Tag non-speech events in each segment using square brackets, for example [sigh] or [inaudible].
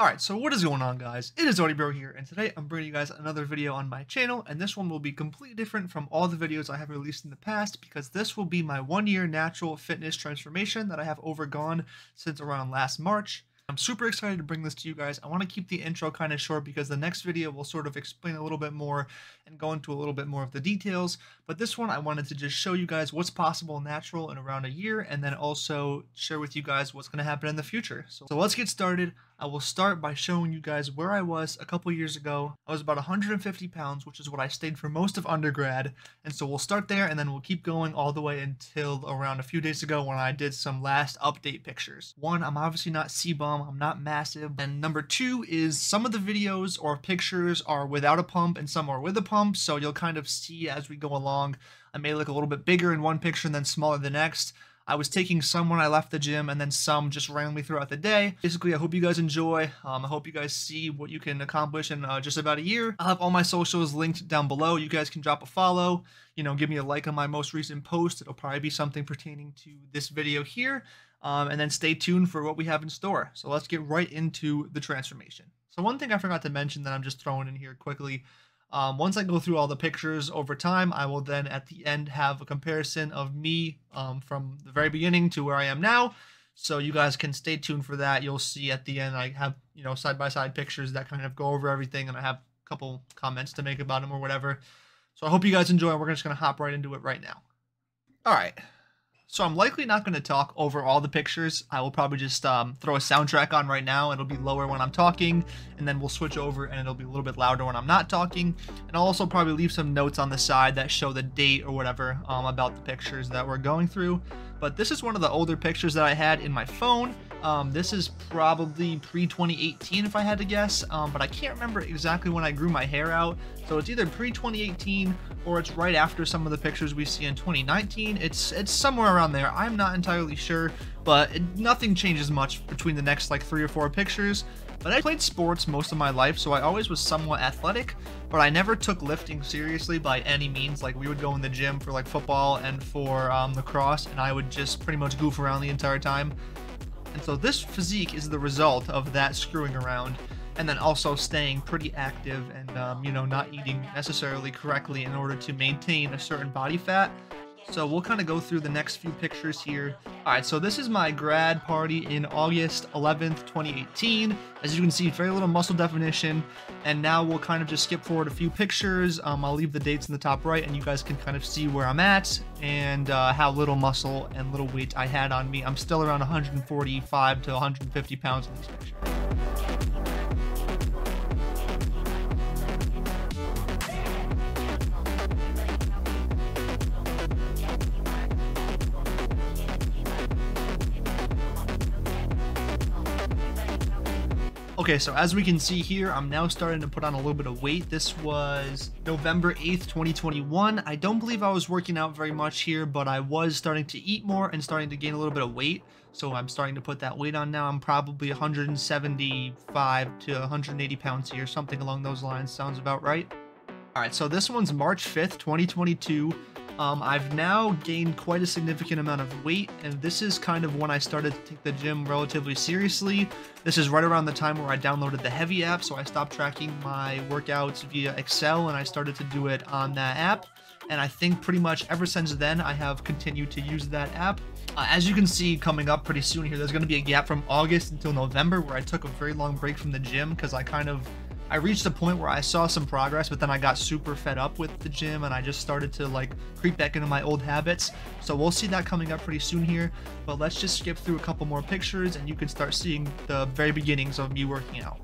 Alright, so what is going on guys? It is Bro here, and today I'm bringing you guys another video on my channel, and this one will be completely different from all the videos I have released in the past, because this will be my one year natural fitness transformation that I have overgone since around last March. I'm super excited to bring this to you guys. I want to keep the intro kind of short because the next video will sort of explain a little bit more and go into a little bit more of the details. But this one, I wanted to just show you guys what's possible natural in around a year and then also share with you guys what's going to happen in the future. So, so let's get started. I will start by showing you guys where I was a couple years ago. I was about 150 pounds, which is what I stayed for most of undergrad. And so we'll start there and then we'll keep going all the way until around a few days ago when I did some last update pictures. One, I'm obviously not C-bum, I'm not massive. And number two is some of the videos or pictures are without a pump and some are with a pump. So you'll kind of see as we go along. I may look a little bit bigger in one picture and then smaller the next. I was taking some when I left the gym and then some just randomly throughout the day. Basically, I hope you guys enjoy. Um, I hope you guys see what you can accomplish in uh, just about a year. I'll have all my socials linked down below. You guys can drop a follow, you know, give me a like on my most recent post. It'll probably be something pertaining to this video here. Um, and then stay tuned for what we have in store. So let's get right into the transformation. So one thing I forgot to mention that I'm just throwing in here quickly um, once I go through all the pictures over time, I will then at the end have a comparison of me um, from the very beginning to where I am now. So you guys can stay tuned for that. You'll see at the end I have you know side by side pictures that kind of go over everything, and I have a couple comments to make about them or whatever. So I hope you guys enjoy. We're just gonna hop right into it right now. All right. So I'm likely not going to talk over all the pictures. I will probably just um, throw a soundtrack on right now. It'll be lower when I'm talking, and then we'll switch over and it'll be a little bit louder when I'm not talking. And I'll also probably leave some notes on the side that show the date or whatever um, about the pictures that we're going through. But this is one of the older pictures that I had in my phone. Um, this is probably pre-2018 if I had to guess, um, but I can't remember exactly when I grew my hair out. So it's either pre-2018 or it's right after some of the pictures we see in 2019. It's it's somewhere around there. I'm not entirely sure, but it, nothing changes much between the next like three or four pictures. But I played sports most of my life, so I always was somewhat athletic, but I never took lifting seriously by any means. Like, we would go in the gym for, like, football and for um, lacrosse, and I would just pretty much goof around the entire time. And so this physique is the result of that screwing around and then also staying pretty active and, um, you know, not eating necessarily correctly in order to maintain a certain body fat. So we'll kind of go through the next few pictures here. All right, so this is my grad party in August 11th, 2018. As you can see, very little muscle definition. And now we'll kind of just skip forward a few pictures. Um, I'll leave the dates in the top right and you guys can kind of see where I'm at and uh, how little muscle and little weight I had on me. I'm still around 145 to 150 pounds in these pictures. Okay, so as we can see here, I'm now starting to put on a little bit of weight. This was November 8th, 2021. I don't believe I was working out very much here, but I was starting to eat more and starting to gain a little bit of weight. So I'm starting to put that weight on now. I'm probably 175 to 180 pounds here, something along those lines. Sounds about right. All right, so this one's March 5th, 2022. Um, I've now gained quite a significant amount of weight, and this is kind of when I started to take the gym relatively seriously. This is right around the time where I downloaded the Hevy app, so I stopped tracking my workouts via Excel and I started to do it on that app. And I think pretty much ever since then, I have continued to use that app. Uh, as you can see coming up pretty soon here, there's going to be a gap from August until November where I took a very long break from the gym because I kind of I reached a point where I saw some progress, but then I got super fed up with the gym and I just started to like creep back into my old habits. So we'll see that coming up pretty soon here. But let's just skip through a couple more pictures and you can start seeing the very beginnings of me working out.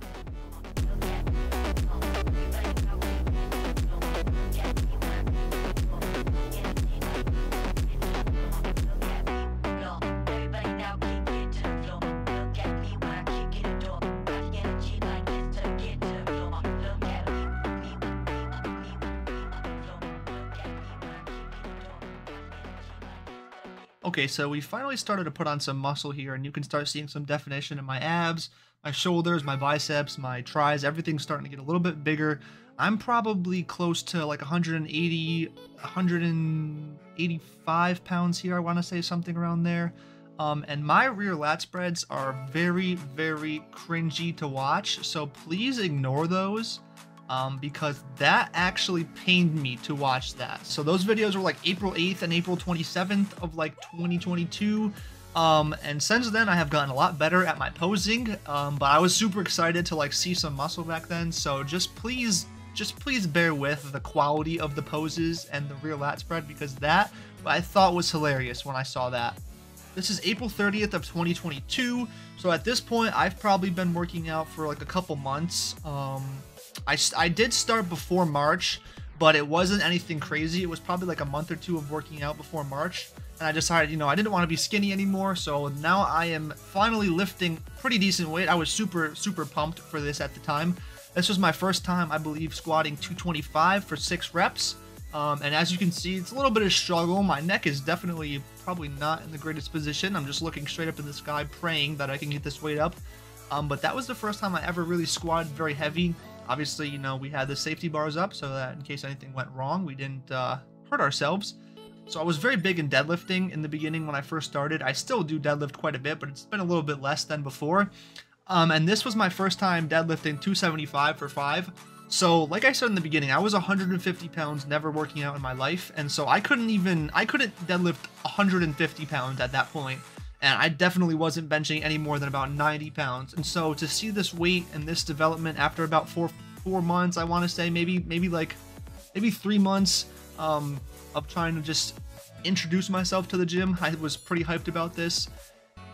Okay, so we finally started to put on some muscle here, and you can start seeing some definition in my abs, my shoulders, my biceps, my tris, everything's starting to get a little bit bigger. I'm probably close to like 180, 185 pounds here, I want to say something around there. Um, and my rear lat spreads are very, very cringy to watch, so please ignore those um, because that actually pained me to watch that. So those videos were like April 8th and April 27th of like 2022. Um, and since then, I have gotten a lot better at my posing, um, but I was super excited to like see some muscle back then. So just please, just please bear with the quality of the poses and the rear lat spread because that I thought was hilarious when I saw that. This is April 30th of 2022. So at this point, I've probably been working out for like a couple months. Um, I, I did start before March, but it wasn't anything crazy. It was probably like a month or two of working out before March. And I decided, you know, I didn't want to be skinny anymore. So now I am finally lifting pretty decent weight. I was super, super pumped for this at the time. This was my first time, I believe, squatting 225 for six reps. Um, and as you can see, it's a little bit of struggle. My neck is definitely probably not in the greatest position. I'm just looking straight up in the sky, praying that I can get this weight up. Um, but that was the first time I ever really squatted very heavy. Obviously, you know, we had the safety bars up so that in case anything went wrong, we didn't uh, hurt ourselves. So I was very big in deadlifting in the beginning when I first started. I still do deadlift quite a bit, but it's been a little bit less than before. Um, and this was my first time deadlifting 275 for 5. So, like I said in the beginning, I was 150 pounds, never working out in my life, and so I couldn't even, I couldn't deadlift 150 pounds at that point and I definitely wasn't benching any more than about 90 pounds. And so to see this weight and this development after about four four months, I want to say maybe maybe like maybe three months um, of trying to just introduce myself to the gym, I was pretty hyped about this.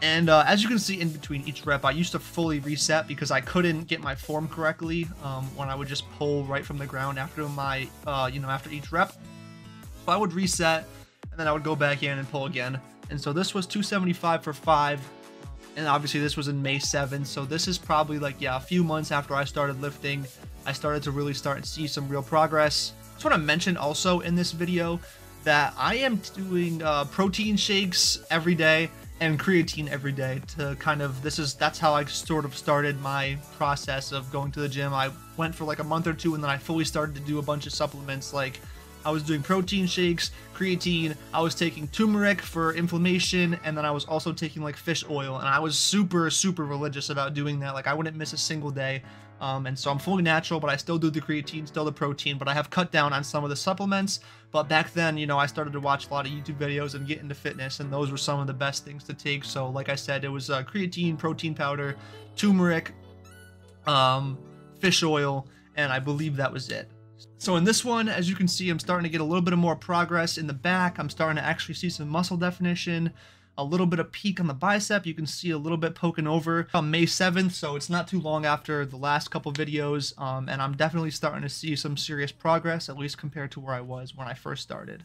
And uh, as you can see in between each rep, I used to fully reset because I couldn't get my form correctly um, when I would just pull right from the ground after my, uh, you know, after each rep. So I would reset, and then I would go back in and pull again. And so this was 275 for five. And obviously this was in May 7th. So this is probably like, yeah, a few months after I started lifting. I started to really start and see some real progress. I just want to mention also in this video that I am doing uh, protein shakes every day and creatine every day to kind of this is that's how I sort of started my process of going to the gym. I went for like a month or two and then I fully started to do a bunch of supplements like I was doing protein shakes, creatine, I was taking turmeric for inflammation, and then I was also taking like fish oil. And I was super, super religious about doing that. Like I wouldn't miss a single day. Um, and so I'm fully natural, but I still do the creatine, still the protein, but I have cut down on some of the supplements. But back then, you know, I started to watch a lot of YouTube videos and get into fitness, and those were some of the best things to take. So, like I said, it was uh, creatine, protein powder, turmeric, um, fish oil, and I believe that was it. So in this one, as you can see, I'm starting to get a little bit of more progress in the back. I'm starting to actually see some muscle definition, a little bit of peak on the bicep. You can see a little bit poking over on May 7th, so it's not too long after the last couple videos, um, and I'm definitely starting to see some serious progress, at least compared to where I was when I first started.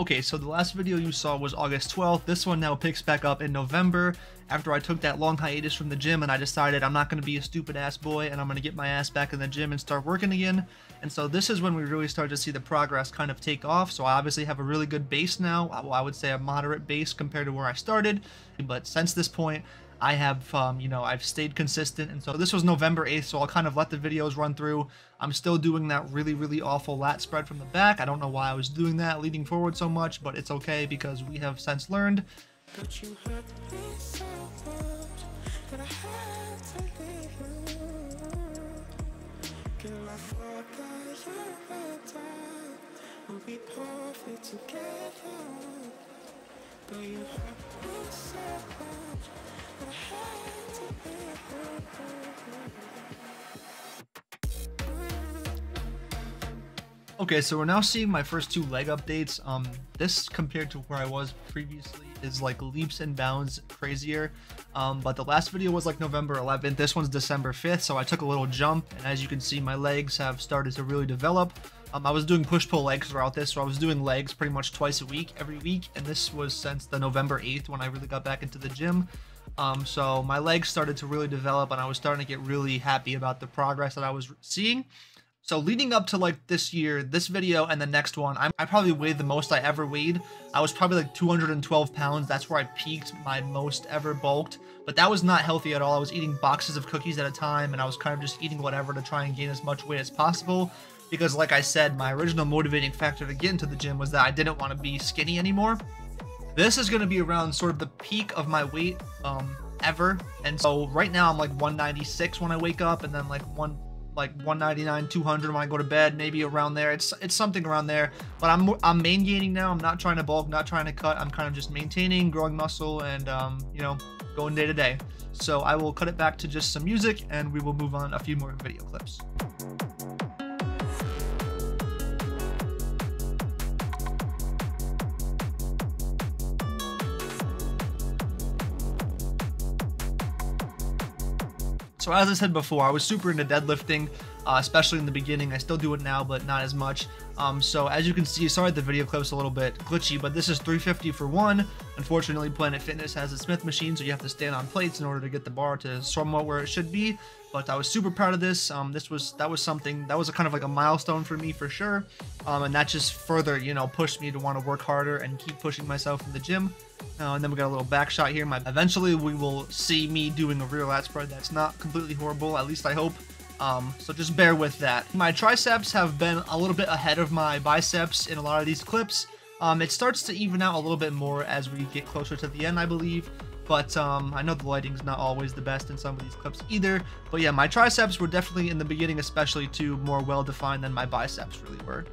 Okay, so the last video you saw was August 12th. This one now picks back up in November after I took that long hiatus from the gym and I decided I'm not going to be a stupid ass boy and I'm going to get my ass back in the gym and start working again. And so this is when we really start to see the progress kind of take off. So I obviously have a really good base now. I would say a moderate base compared to where I started. But since this point, I have, um, you know, I've stayed consistent. And so this was November 8th, so I'll kind of let the videos run through. I'm still doing that really, really awful lat spread from the back. I don't know why I was doing that leading forward so much, but it's okay because we have since learned. Okay, so we're now seeing my first two leg updates. Um, this compared to where I was previously is like leaps and bounds crazier. Um, but the last video was like November 11th. This one's December 5th, so I took a little jump, and as you can see, my legs have started to really develop. Um, I was doing push-pull legs throughout this, so I was doing legs pretty much twice a week, every week, and this was since the November 8th when I really got back into the gym. Um, so my legs started to really develop, and I was starting to get really happy about the progress that I was seeing. So leading up to like this year, this video and the next one, I, I probably weighed the most I ever weighed. I was probably like 212 pounds. That's where I peaked my most ever bulked. But that was not healthy at all. I was eating boxes of cookies at a time and I was kind of just eating whatever to try and gain as much weight as possible. Because like I said, my original motivating factor to get into the gym was that I didn't want to be skinny anymore. This is going to be around sort of the peak of my weight um, ever. And so right now I'm like 196 when I wake up and then like one like 199 200 when i go to bed maybe around there. It's it's something around there. But i'm i'm main gaining now. I'm not trying to bulk not trying to cut. I'm kind of just maintaining growing muscle and um you know going day to day. So i will cut it back to just some music and we will move on a few more video clips So as I said before, I was super into deadlifting, uh, especially in the beginning. I still do it now, but not as much. Um, so as you can see, sorry the video clip's a little bit glitchy, but this is 350 for one. Unfortunately, Planet Fitness has a Smith machine, so you have to stand on plates in order to get the bar to somewhat where it should be. But I was super proud of this. Um, this was that was something that was a kind of like a milestone for me for sure, um, and that just further you know pushed me to want to work harder and keep pushing myself in the gym. Uh, and then we got a little back shot here. My, eventually, we will see me doing a rear lat spread that's not completely horrible, at least I hope. Um, so just bear with that. My triceps have been a little bit ahead of my biceps in a lot of these clips. Um, it starts to even out a little bit more as we get closer to the end, I believe. But um, I know the lighting's not always the best in some of these clips either. But yeah, my triceps were definitely in the beginning, especially too, more well-defined than my biceps really were.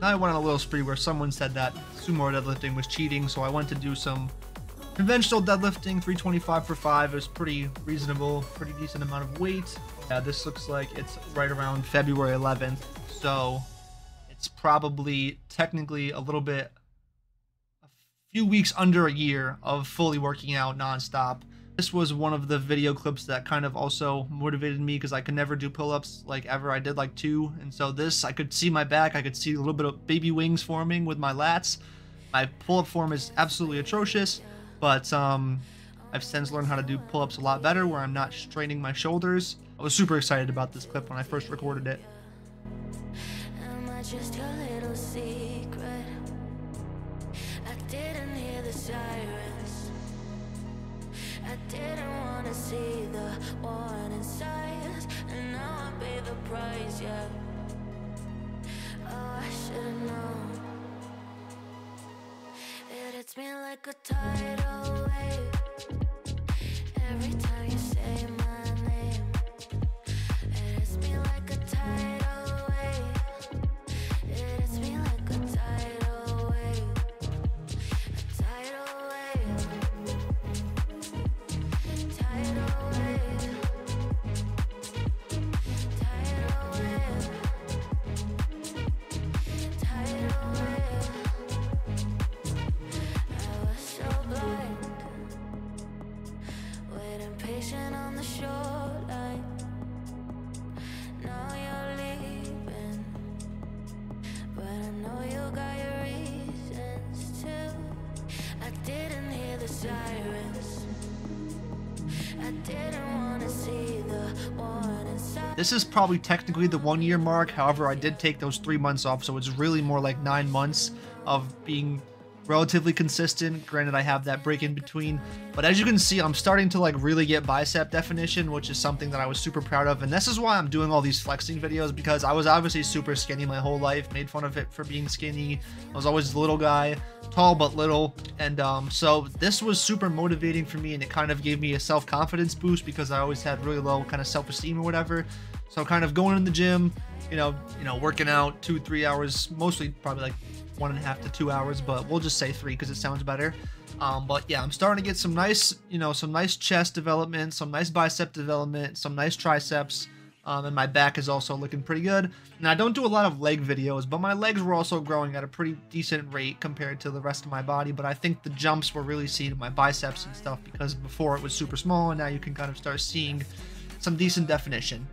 Now I went on a little spree where someone said that sumo deadlifting was cheating, so I went to do some conventional deadlifting, 325 for 5. It was pretty reasonable, pretty decent amount of weight. Yeah, this looks like it's right around February 11th, so it's probably technically a little bit, a few weeks under a year of fully working out nonstop. This was one of the video clips that kind of also motivated me because I could never do pull-ups like ever. I did like two, and so this, I could see my back, I could see a little bit of baby wings forming with my lats. My pull-up form is absolutely atrocious, but um, I've since learned how to do pull-ups a lot better where I'm not straining my shoulders. I was super excited about this clip when I first recorded it. I didn't wanna see the warning signs And now I pay the price, yeah. Oh, me like a tidal wave This is probably technically the one year mark. However, I did take those three months off, so it's really more like nine months of being relatively consistent. Granted, I have that break in between, but as you can see, I'm starting to like really get bicep definition, which is something that I was super proud of. And this is why I'm doing all these flexing videos because I was obviously super skinny my whole life, made fun of it for being skinny. I was always the little guy, tall but little. And um, so this was super motivating for me and it kind of gave me a self-confidence boost because I always had really low kind of self-esteem or whatever. So kind of going in the gym, you know, you know, working out two, three hours, mostly probably like one and a half to two hours, but we'll just say three because it sounds better. Um, but yeah, I'm starting to get some nice, you know, some nice chest development, some nice bicep development, some nice triceps. Um, and my back is also looking pretty good. And I don't do a lot of leg videos, but my legs were also growing at a pretty decent rate compared to the rest of my body. But I think the jumps were really seen in my biceps and stuff because before it was super small, and now you can kind of start seeing some decent definition.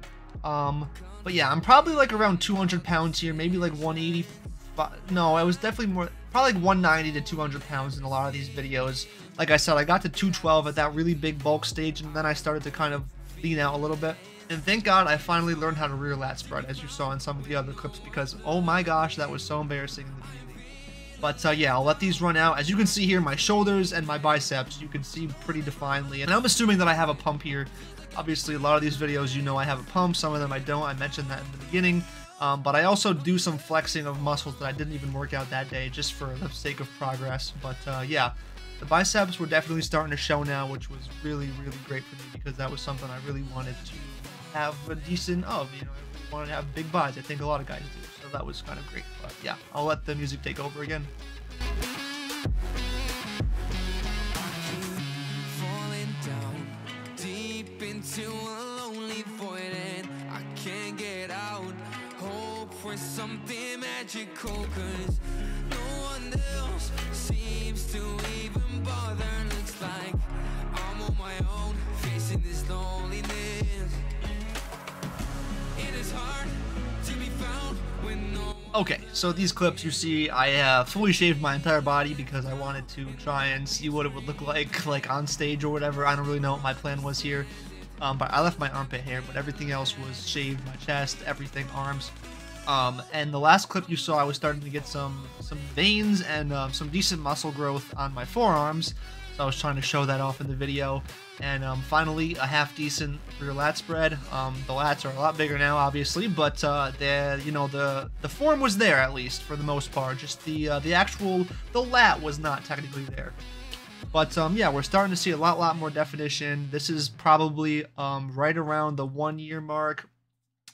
Um, but yeah, I'm probably like around 200 pounds here, maybe like 180. But no, I was definitely more, probably like 190 to 200 pounds in a lot of these videos. Like I said, I got to 212 at that really big bulk stage, and then I started to kind of lean out a little bit. And thank God I finally learned how to rear lat spread, as you saw in some of the other clips, because oh my gosh, that was so embarrassing in the beginning. But uh, yeah, I'll let these run out. As you can see here, my shoulders and my biceps, you can see pretty definedly. And I'm assuming that I have a pump here. Obviously, a lot of these videos, you know I have a pump. Some of them I don't. I mentioned that in the beginning. Um, but I also do some flexing of muscles that I didn't even work out that day, just for the sake of progress. But uh, yeah, the biceps were definitely starting to show now, which was really, really great for me because that was something I really wanted to have a decent of. You know, I wanted to have big buys. I think a lot of guys do. So that was kind of great. But yeah, I'll let the music take over again. something magical cause no one else seems to even bother looks like I'm on my own facing this loneliness it is hard to be found when no Okay, so these clips you see, I have fully shaved my entire body because I wanted to try and see what it would look like, [laughs] like on stage or whatever. I don't really know what my plan was here, um, but I left my armpit hair, but everything else was shaved, my chest, everything, arms. Um, and the last clip you saw, I was starting to get some some veins and um, some decent muscle growth on my forearms. So I was trying to show that off in the video. And um, finally, a half decent rear lat spread. Um, the lats are a lot bigger now, obviously, but uh, the you know the the form was there at least for the most part. Just the uh, the actual the lat was not technically there. But um, yeah, we're starting to see a lot, lot more definition. This is probably um, right around the one year mark,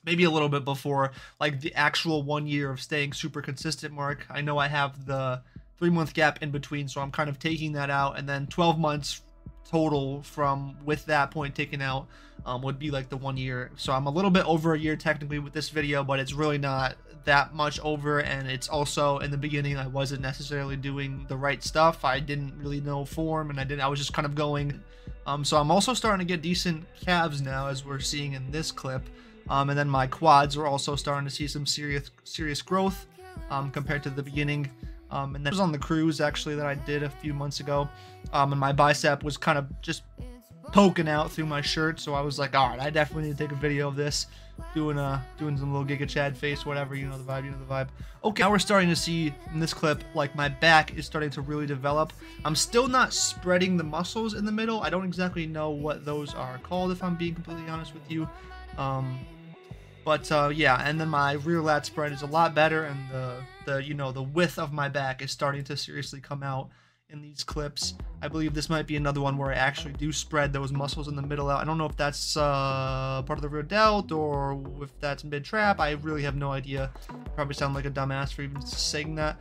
maybe a little bit before like the actual one year of staying super consistent mark. I know I have the three month gap in between, so I'm kind of taking that out, and then 12 months total from with that point taken out um, would be like the one year. So I'm a little bit over a year technically with this video, but it's really not that much over. And it's also in the beginning, I wasn't necessarily doing the right stuff. I didn't really know form and I didn't, I was just kind of going. Um, so I'm also starting to get decent calves now as we're seeing in this clip. Um, and then my quads are also starting to see some serious serious growth um, compared to the beginning. Um, and that was on the cruise actually that I did a few months ago. Um, and my bicep was kind of just poking out through my shirt, so I was like, all right, I definitely need to take a video of this, doing a doing some little Giga Chad face, whatever, you know the vibe, you know the vibe. Okay, now we're starting to see in this clip, like my back is starting to really develop. I'm still not spreading the muscles in the middle. I don't exactly know what those are called, if I'm being completely honest with you. Um, but uh, yeah, and then my rear lat spread is a lot better, and the the you know the width of my back is starting to seriously come out in these clips. I believe this might be another one where I actually do spread those muscles in the middle out. I don't know if that's uh, part of the rear delt or if that's mid trap. I really have no idea. Probably sound like a dumbass for even saying that.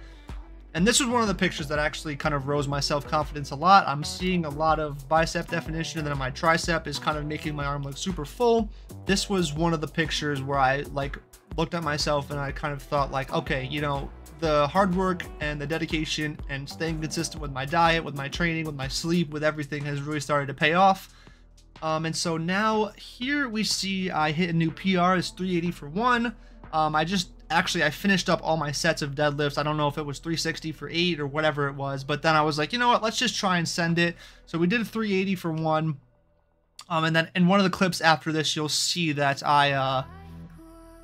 And this was one of the pictures that actually kind of rose my self-confidence a lot. I'm seeing a lot of bicep definition and then my tricep is kind of making my arm look super full. This was one of the pictures where I like looked at myself and I kind of thought like, okay, you know, the hard work and the dedication and staying consistent with my diet, with my training, with my sleep, with everything has really started to pay off. Um, and so now here we see I hit a new PR, it's 380 for one. Um, I just actually I finished up all my sets of deadlifts. I don't know if it was 360 for eight or whatever it was, but then I was like, you know what, let's just try and send it. So we did a 380 for one. Um, and then in one of the clips after this, you'll see that I uh,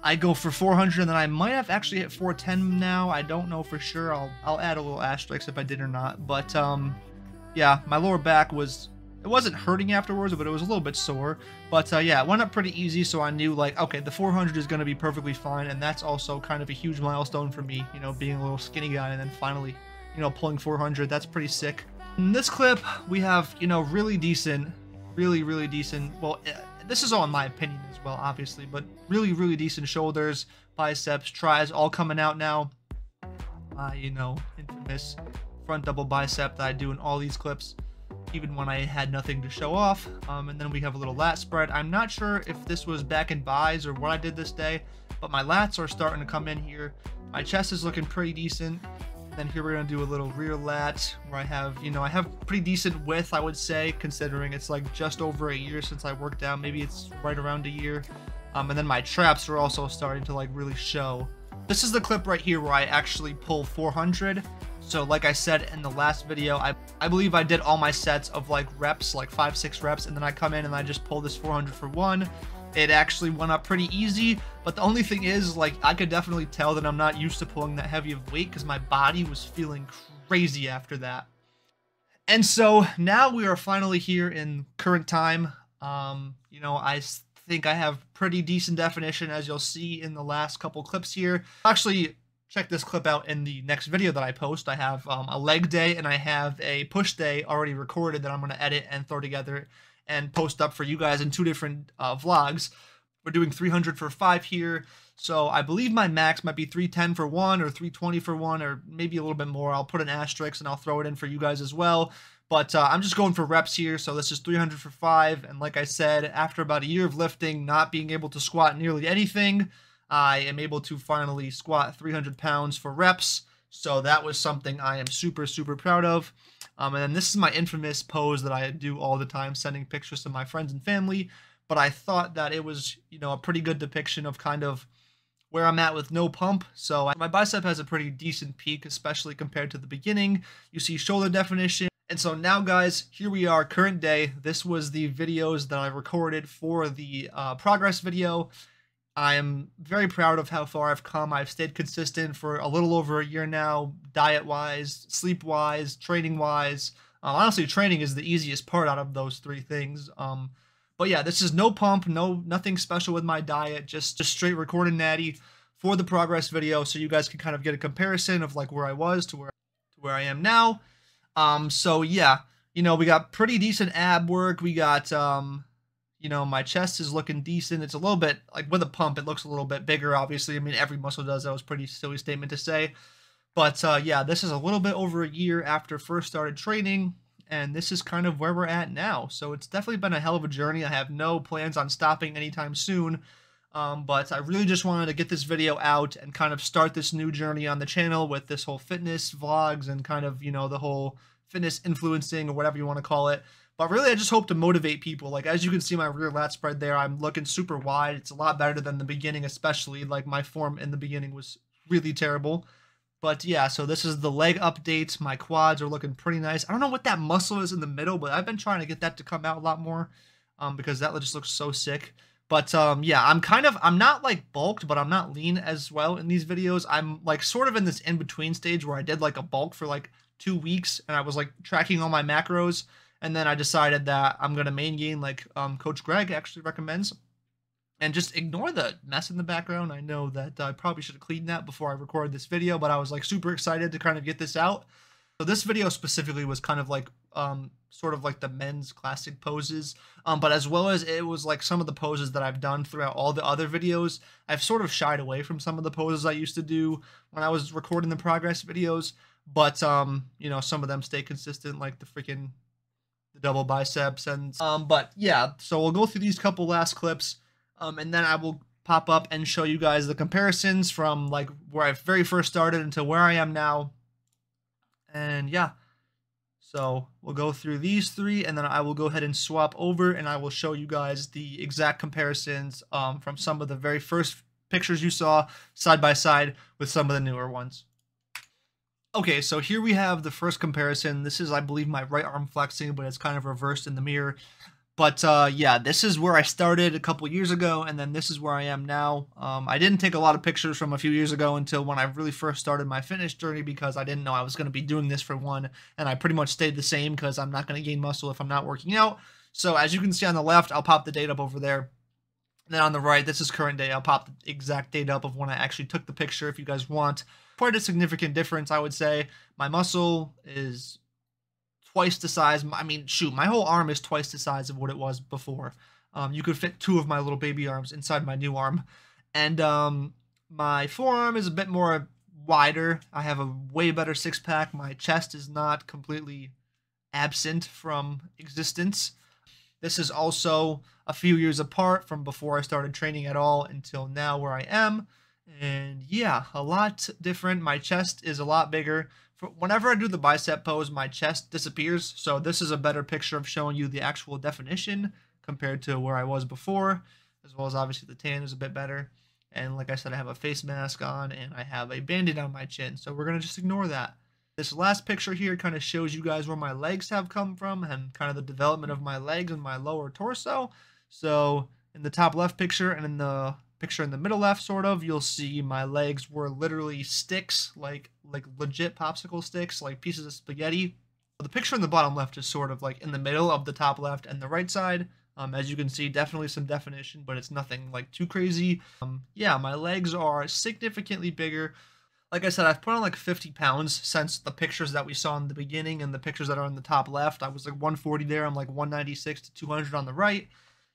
I go for 400, and then I might have actually hit 410 now. I don't know for sure. I'll I'll add a little asterisk if I did or not. But um, yeah, my lower back was it wasn't hurting afterwards, but it was a little bit sore. But uh, yeah, it went up pretty easy, so I knew like, okay, the 400 is going to be perfectly fine, and that's also kind of a huge milestone for me, you know, being a little skinny guy and then finally, you know, pulling 400. That's pretty sick. In this clip, we have, you know, really decent, really, really decent, well, eh, this is all in my opinion as well, obviously, but really, really decent shoulders, biceps, tris, all coming out now. Uh, you know, infamous front double bicep that I do in all these clips even when I had nothing to show off. Um, and then we have a little lat spread. I'm not sure if this was back in buys or what I did this day, but my lats are starting to come in here. My chest is looking pretty decent. Then here we're gonna do a little rear lat where I have, you know, I have pretty decent width, I would say, considering it's like just over a year since I worked out. Maybe it's right around a year. Um, and then my traps are also starting to like really show. This is the clip right here where I actually pull 400. So like I said in the last video, I, I believe I did all my sets of like reps, like five, six reps, and then I come in and I just pull this 400 for one. It actually went up pretty easy, but the only thing is, like, I could definitely tell that I'm not used to pulling that heavy of weight because my body was feeling crazy after that. And so now we are finally here in current time. Um, you know, I think I have pretty decent definition as you'll see in the last couple clips here. Actually, check this clip out in the next video that I post. I have um, a leg day and I have a push day already recorded that I'm going to edit and throw together and post up for you guys in two different uh, vlogs. We're doing 300 for five here. So I believe my max might be 310 for one or 320 for one or maybe a little bit more. I'll put an asterisk and I'll throw it in for you guys as well. But uh, I'm just going for reps here. So this is 300 for five. And like I said, after about a year of lifting, not being able to squat nearly anything, I am able to finally squat 300 pounds for reps. So that was something I am super, super proud of. Um, and then this is my infamous pose that I do all the time, sending pictures to my friends and family. But I thought that it was, you know, a pretty good depiction of kind of where I'm at with no pump. So my bicep has a pretty decent peak, especially compared to the beginning. You see shoulder definition. And so now, guys, here we are, current day. This was the videos that I recorded for the uh, progress video. I am very proud of how far I've come. I've stayed consistent for a little over a year now, diet wise, sleep wise, training wise. Uh, honestly, training is the easiest part out of those three things. Um, but yeah, this is no pump, no nothing special with my diet, just just straight recorded natty for the progress video, so you guys can kind of get a comparison of like where I was to where to where I am now. Um, so yeah, you know, we got pretty decent ab work. We got um, you know, my chest is looking decent. It's a little bit like with a pump, it looks a little bit bigger. Obviously, I mean every muscle does. That was pretty silly statement to say, but uh, yeah, this is a little bit over a year after first started training, and this is kind of where we're at now. So it's definitely been a hell of a journey. I have no plans on stopping anytime soon. Um, but I really just wanted to get this video out and kind of start this new journey on the channel with this whole fitness vlogs and kind of, you know, the whole fitness influencing or whatever you want to call it. But really, I just hope to motivate people. Like, as you can see my rear lat spread there, I'm looking super wide. It's a lot better than the beginning, especially. Like, my form in the beginning was really terrible. But yeah, so this is the leg update. My quads are looking pretty nice. I don't know what that muscle is in the middle, but I've been trying to get that to come out a lot more um, because that just looks so sick. But um, yeah, I'm kind of, I'm not like bulked, but I'm not lean as well in these videos. I'm like sort of in this in-between stage where I did like a bulk for like two weeks and I was like tracking all my macros and then I decided that I'm going to main gain like um, Coach Greg actually recommends. And just ignore the mess in the background. I know that I probably should have cleaned that before I recorded this video, but I was like super excited to kind of get this out. So this video specifically was kind of like um, sort of like the men's classic poses, um, but as well as it was like some of the poses that I've done throughout all the other videos. I've sort of shied away from some of the poses I used to do when I was recording the progress videos, but um, you know some of them stay consistent, like the freaking double biceps and um but yeah so we'll go through these couple last clips um and then i will pop up and show you guys the comparisons from like where i very first started until where i am now. And yeah so we'll go through these three and then i will go ahead and swap over and i will show you guys the exact comparisons um from some of the very first pictures you saw side by side with some of the newer ones Okay, so here we have the first comparison. This is, I believe, my right arm flexing, but it's kind of reversed in the mirror. But uh, yeah, this is where I started a couple years ago, and then this is where I am now. Um, I didn't take a lot of pictures from a few years ago until when I really first started my fitness journey because I didn't know I was going to be doing this for one, and I pretty much stayed the same because I'm not going to gain muscle if I'm not working out. So as you can see on the left, I'll pop the date up over there. And then on the right, this is current day. I'll pop the exact date up of when I actually took the picture if you guys want quite a significant difference, I would say. My muscle is twice the size. I mean, shoot, my whole arm is twice the size of what it was before. Um, you could fit two of my little baby arms inside my new arm. And um, my forearm is a bit more wider. I have a way better six pack. My chest is not completely absent from existence. This is also a few years apart from before I started training at all until now where I am. And yeah, a lot different. My chest is a lot bigger. For whenever I do the bicep pose, my chest disappears. So this is a better picture of showing you the actual definition compared to where I was before. as well as obviously the tan is a bit better. And like I said, I have a face mask on and I have a bandage on my chin. So we're going to just ignore that. This last picture here kind of shows you guys where my legs have come from and kind of the development of my legs and my lower torso. So in the top left picture and in the picture in the middle left sort of you'll see my legs were literally sticks like like legit popsicle sticks like pieces of spaghetti the picture in the bottom left is sort of like in the middle of the top left and the right side um, as you can see definitely some definition but it's nothing like too crazy um, yeah my legs are significantly bigger like I said, I've put on like 50 pounds since the pictures that we saw in the beginning and the pictures that are in the top left. I was like 140 there. I'm like 196 to 200 on the right.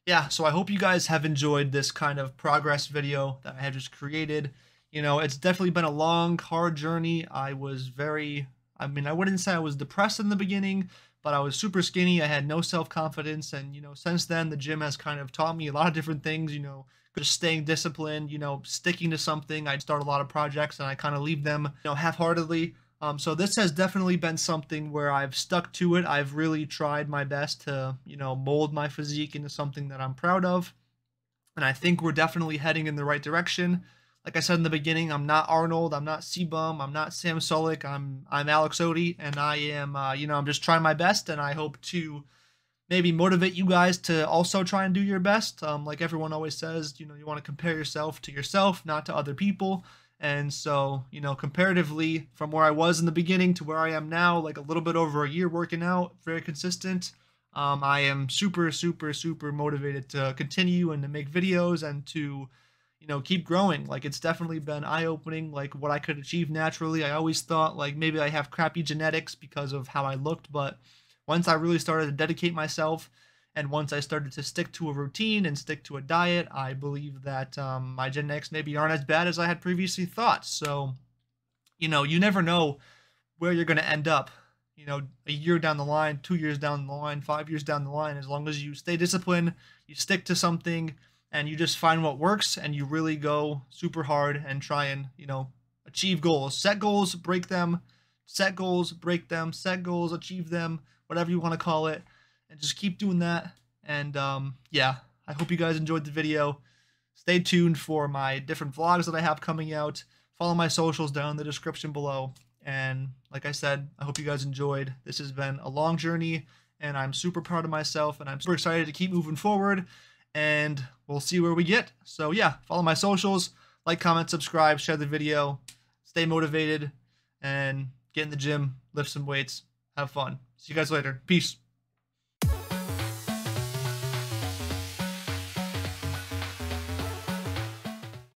Yeah, so I hope you guys have enjoyed this kind of progress video that I have just created. You know, it's definitely been a long, hard journey. I was very, I mean, I wouldn't say I was depressed in the beginning, but I was super skinny. I had no self confidence. And, you know, since then, the gym has kind of taught me a lot of different things, you know, just staying disciplined, you know, sticking to something. I'd start a lot of projects and I kind of leave them, you know, half heartedly. Um, so this has definitely been something where I've stuck to it. I've really tried my best to, you know, mold my physique into something that I'm proud of. And I think we're definitely heading in the right direction. Like I said in the beginning, I'm not Arnold, I'm not CBum, I'm not Sam Sulek, I'm I'm Alex Ody, and I am, uh, you know, I'm just trying my best, and I hope to maybe motivate you guys to also try and do your best. Um, like everyone always says, you know, you want to compare yourself to yourself, not to other people. And so, you know, comparatively from where I was in the beginning to where I am now, like a little bit over a year working out, very consistent. Um, I am super, super, super motivated to continue and to make videos and to, you know, keep growing. Like it's definitely been eye opening, like what I could achieve naturally. I always thought like maybe I have crappy genetics because of how I looked, but once I really started to dedicate myself and once I started to stick to a routine and stick to a diet, I believe that um, my genetics maybe aren't as bad as I had previously thought. So, you know, you never know where you're going to end up. You know, a year down the line, two years down the line, five years down the line, as long as you stay disciplined, you stick to something, and you just find what works and you really go super hard and try and, you know, achieve goals. Set goals, break them, set goals, break them, set goals, achieve them whatever you want to call it, and just keep doing that. And um, yeah, I hope you guys enjoyed the video. Stay tuned for my different vlogs that I have coming out. Follow my socials down in the description below. And like I said, I hope you guys enjoyed. This has been a long journey, and I'm super proud of myself, and I'm super excited to keep moving forward. And we'll see where we get. So yeah, follow my socials, like, comment, subscribe, share the video, stay motivated, and get in the gym, lift some weights, have fun. See you guys later. Peace.